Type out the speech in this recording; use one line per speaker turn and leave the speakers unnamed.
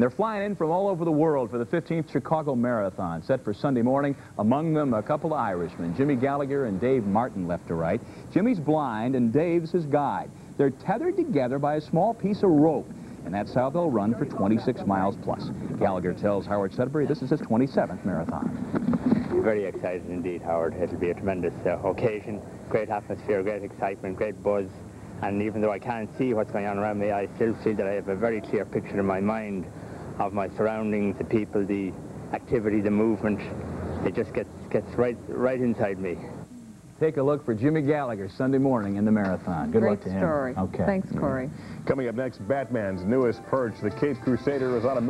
And they're flying in from all over the world for the 15th Chicago Marathon, set for Sunday morning. Among them, a couple of Irishmen, Jimmy Gallagher and Dave Martin, left to right. Jimmy's blind, and Dave's his guide. They're tethered together by a small piece of rope, and that's how they'll run for 26 miles plus. Gallagher tells Howard Sudbury this is his 27th marathon.
Very excited indeed, Howard. It'll be a tremendous uh, occasion, great atmosphere, great excitement, great buzz. And even though I can't see what's going on around me, I still feel that I have a very clear picture in my mind of my surroundings, the people, the activity, the movement. It just gets, gets right, right inside me.
Take a look for Jimmy Gallagher Sunday morning in the marathon. Good
Great
luck to him.
story.
Okay.
Thanks, Corey.
Coming up next, Batman's newest perch. The Caped Crusader is on a